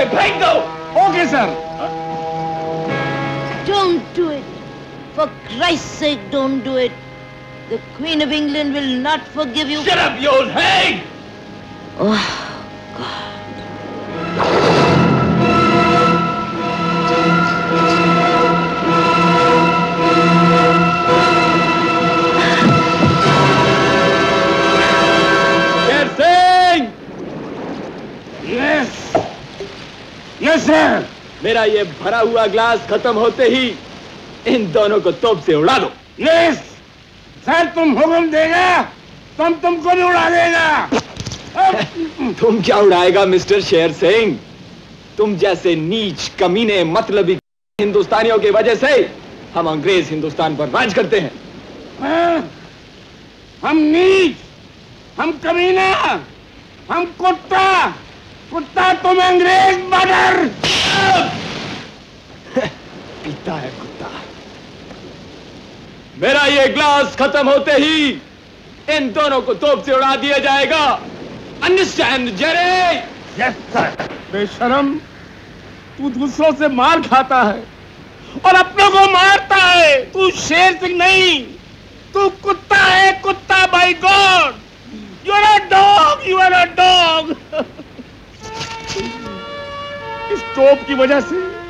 नीचे टैग पे फेंक दो okay sir Don't do it. For Christ's sake, don't do it. The Queen of England will not forgive you. Shut up, you old hag! Oh, मेरा ये भरा हुआ glass खत्म होते ही इन दोनों को तोप से उड़ा दो। सर तुम हुक्म देगा तो हम तुमको भी उड़ा देगा तुम क्या उड़ाएगा मिस्टर शेर सिंह? तुम जैसे नीच कमीने मतलबी हिंदुस्तानियों की वजह से हम अंग्रेज़ हिंदुस्तान पर राज करते हैं। हाँ? हम नीच हम कमीना हम कुत्ता कुत्ता तुम अंग्रेज़ मदर पीता है कुत्ता। मेरा ये ग्लास खत्म होते ही इन दोनों को तोप से उड़ा दिया जाएगा। अंडरस्टैंड जेरे। यस सर बेशरम तू दूसरों से मार खाता है और अपनों को मारता है। तू शेर सिंह नहीं तू कुत्ता है कुत्ता by God you are a dog you are a dog इस टोप की वजह से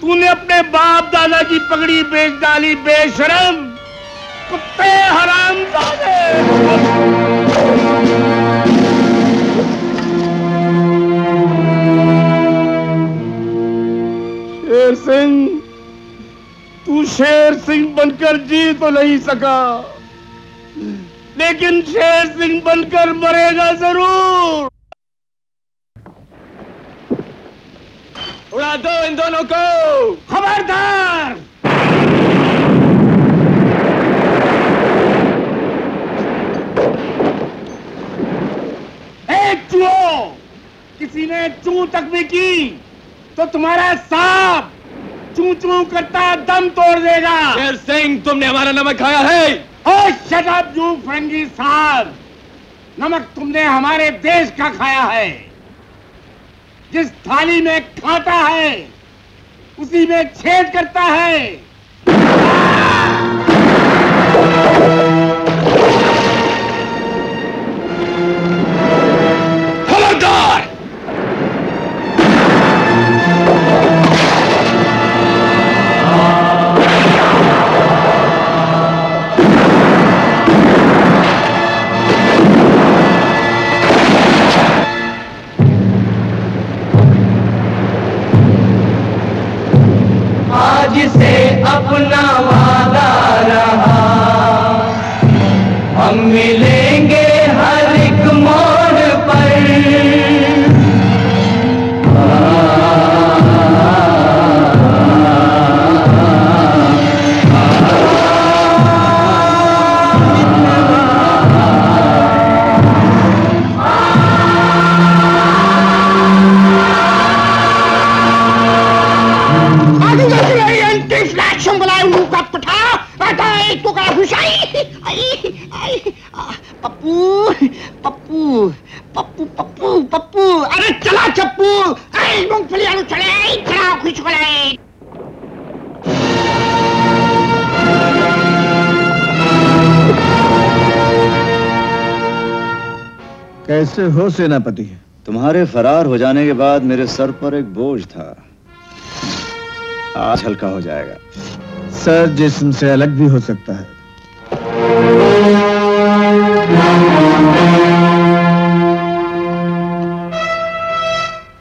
तूने अपने बाप दादा की पगड़ी बेच डाली, बेशरम। कुत्ते हराम शेर सिंह, तू शेर सिंह बनकर जी तो नहीं सका। लेकिन शेर सिंह बनकर मरेगा ज़रूर। उड़ा दो इन दोनों को। खबरदार। ए चूहो। किसी ने चू तक भी की तो तुम्हारा सांप चू चू करता दम तोड़ देगा। शेर सिंह तुमने हमारा नमक खाया है। ओ शट अप यू फरंगी साहब नमक तुमने हमारे देश का खाया है। जिस थाली में खाता है उसी में छेद करता है। कैसे हो सेनापति? तुम्हारे फरार हो जाने के बाद मेरे सर पर एक बोझ था। आज हल्का हो जाएगा। सर जिस्म से अलग भी हो सकता है।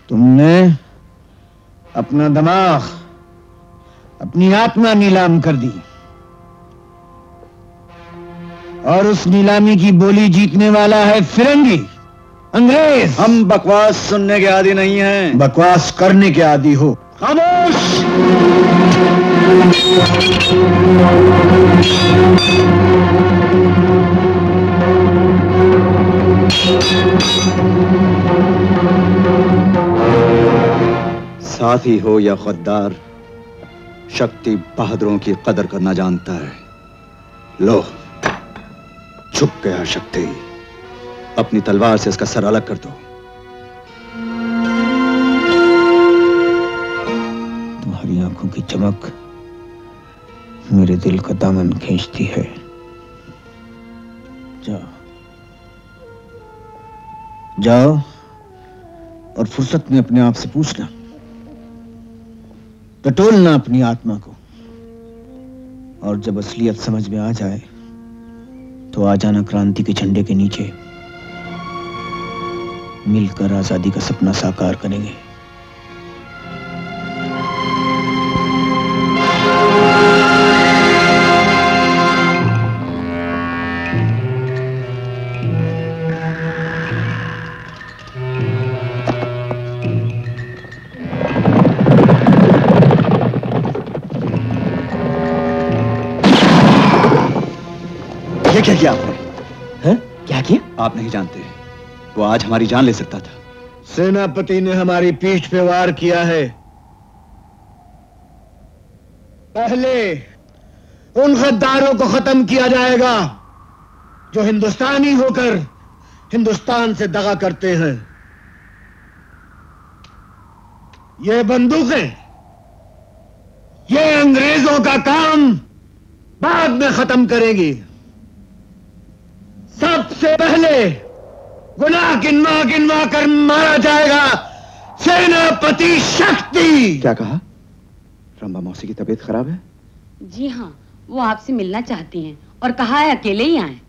तुमने अपना दिमाग अपनी आत्मा नीलाम कर दी। और उस नीलामी की बोली जीतने वाला है फिरंगी। अंग्रेज़। हम बकवास सुनने के आदि नहीं हैं। बकवास करने के आदि हो। खामोश। साथी हो या गद्दार शक्ति बहादुरों की कदर करना जानता है। लो झुक गया शक्ति। अपनी तलवार से इसका सर अलग कर दो। तुम्हारी आँखों की चमक मेरे दिल का दामन खींचती है। जाओ। जाओ और फुर्सत में अपने आप से पूछना। टटोलना अपनी आत्मा को। और जब असलियत समझ में आ जाए तो आ जाना क्रांति के झंडे के नीचे। मिलकर आज़ादी का सपना साकार करेंगे। ये क्या किया आपने? है? क्या किया? आप नहीं जानते। वो आज हमारी जान ले सकता था। सेनापति ने हमारी पीठ पे वार किया है। पहले उन गद्दारों को खत्म किया जाएगा, जो हिंदुस्तानी होकर हिंदुस्तान से दगा करते हैं। ये बंदूकें ये अंग्रेज़ों का काम बाद में खत्म करेगी। सबसे पहले गुनाह गिनवा गिनवा कर मारा जाएगा। सेनापति शक्ति। क्या कहा? रंबा मौसी की तबीयत खराब है? जी हाँ वो आपसे मिलना चाहती हैं और कहा है अकेले ही आए।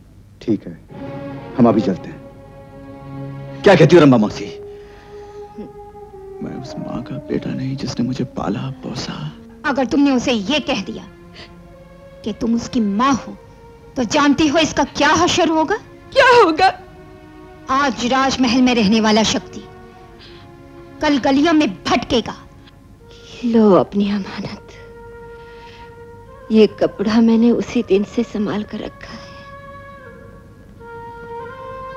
ठीक है हम अभी चलते हैं। क्या कहती हो रंबा मौसी? मैं उस माँ का बेटा नहीं जिसने मुझे पाला पोसा। अगर तुमने उसे ये कह दिया कि तुम उसकी माँ हो तो जानती हो इसका क्या हशर होगा? क्या होगा? आज राजमहल में रहने वाला शक्ति कल गलियों में भटकेगा। लो अपनी अमानत। ये कपड़ा मैंने उसी दिन से संभाल कर रखा है।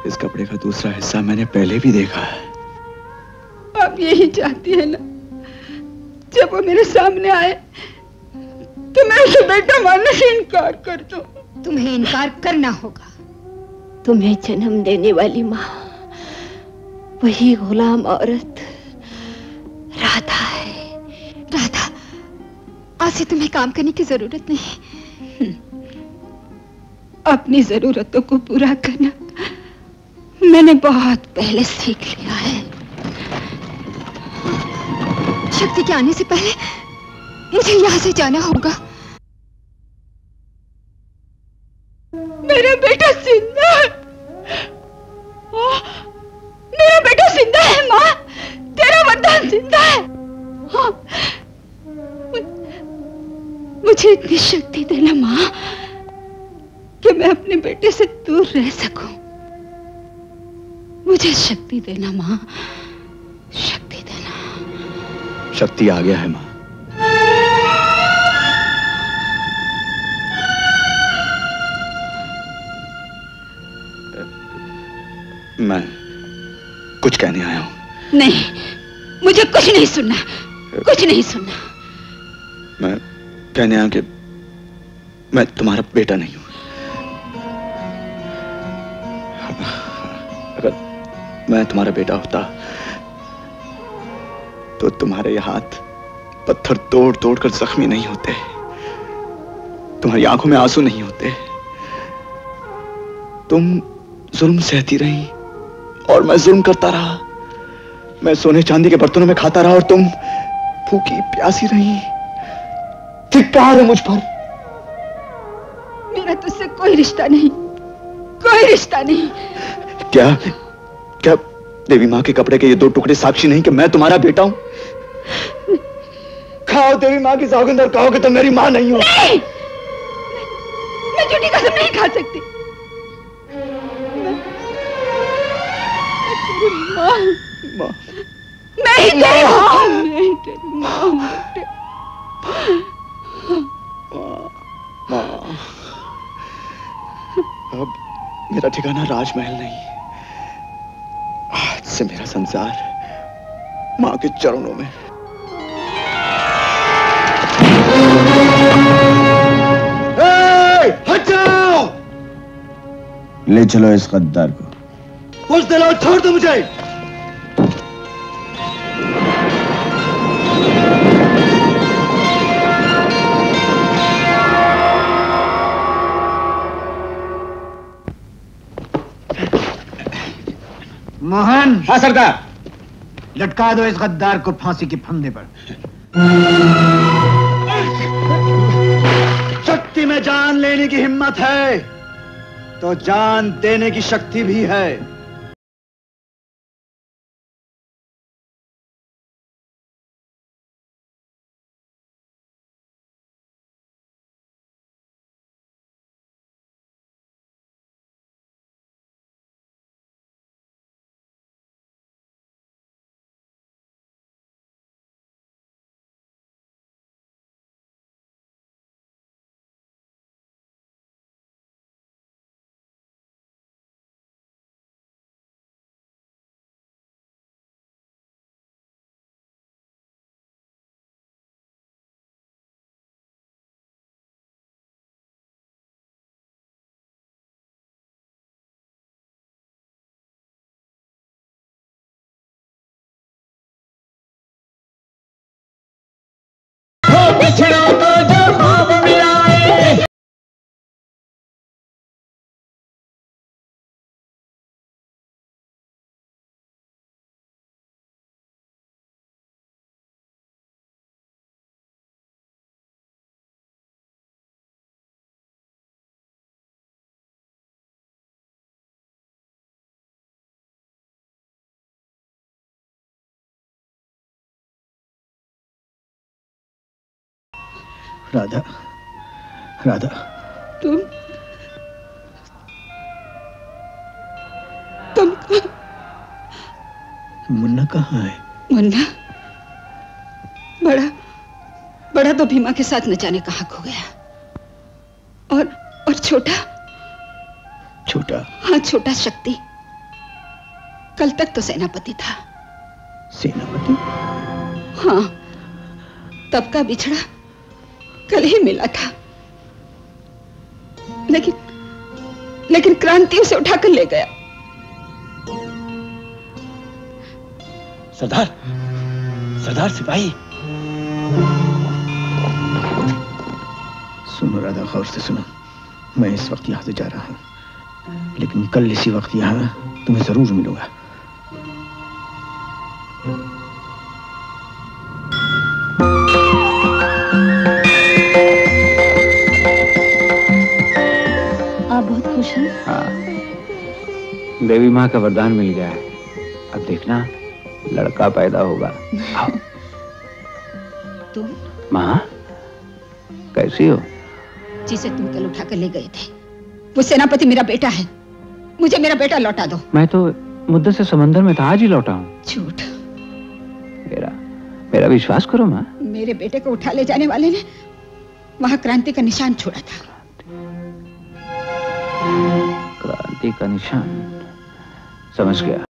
इस कपड़े का दूसरा हिस्सा मैंने पहले भी देखा है। आप यही चाहती है ना? जब वो मेरे सामने आए तो मैं उसे बेटा मानने से इनकार कर दूँ। तुम्हें इनकार करना होगा। तुम्हें जन्म देने वाली माँ वही गुलाम औरत राधा है। राधा आज से तुम्हें काम करने की ज़रूरत नहीं। अपनी जरूरतों को पूरा करना मैंने बहुत पहले सीख लिया है। शक्ति के आने से पहले मुझे यहाँ से जाना होगा। मेरा बेटा मुझे इतनी शक्ति देना माँ कि मैं अपने बेटे से दूर रह सकूँ। मुझे शक्ति देना माँ शक्ति देना। शक्ति आ गया है माँ। मैं कुछ कहने आया हूँ। नहीं मुझे कुछ नहीं सुनना कुछ नहीं सुनना। मैं कहने आया कि मैं तुम्हारा बेटा नहीं हूँ। अगर मैं तुम्हारा बेटा होता तो तुम्हारे हाथ पत्थर तोड़ तोड़ कर जख्मी नहीं होते। तुम्हारी आँखों में आँसू नहीं होते। तुम जुल्म सहती रही और मैं जुल्म करता रहा। मैं सोने चांदी के बर्तनों में खाता रहा और तुम भूखी प्यासी रही। धिक्कार है मुझ पर। मेरा तुझसे कोई रिश्ता नहीं कोई रिश्ता नहीं। क्या क्या देवी माँ के कपड़े के ये दो टुकड़े साक्षी नहीं कि मैं तुम्हारा बेटा हूँ? खाओ देवी माँ की सौगंध और कहो कि तुम मेरी माँ नहीं हो। नहीं! मैं झूठी कसम नहीं खा सकती। मैं। मैं ही तेरी माँ। मैं ही। तेरी माँ मेरा ठिकाना राजमहल नहीं। आज से मेरा संसार माँ के चरणों में। ए, हट जाओ! ले चलो इस गद्दार को। कुछ दिलाओ छोड़ दो मुझे। हाँ सरदार। लटका दो इस गद्दार को फांसी के फंदे पर। शक्ति में जान लेने की हिम्मत है तो जान देने की शक्ति भी है। छड़ा राधा राधा तुम तुम मुन्ना कहाँ है? मुन्ना? बड़ा बड़ा तो भीमा के साथ न जाने कहाँ खो गया। और और छोटा? छोटा? हाँ छोटा शक्ति। कल तक तो सेनापति था। सेनापति? हाँ तब का बिछड़ा। कल ही मिला था। लेकिन लेकिन क्रांति उसे उठाकर ले गया। सरदार सरदार सिपाही। सुनो राधा गौर से सुनो। मैं इस वक्त यहाँ से जा रहा हूँ। लेकिन कल इसी वक्त यहाँ तुम्हें ज़रूर मिलूँगा। देवी माँ का वरदान मिल गया है। अब देखना लड़का पैदा होगा। तुम? माँ कैसी हो? जिसे तुम कल उठाकर ले गए थे वो सेनापति मेरा बेटा है। मुझे मेरा बेटा लौटा दो। मैं तो मुद्दे से समंदर में था आज ही लौटा हूँ। झूठ। मेरा मेरा विश्वास करो माँ। मेरे बेटे को उठा ले जाने वाले ने वहाँ क्रांति का निशान छोड़ा था। क्रांति का निशान? समझ गया।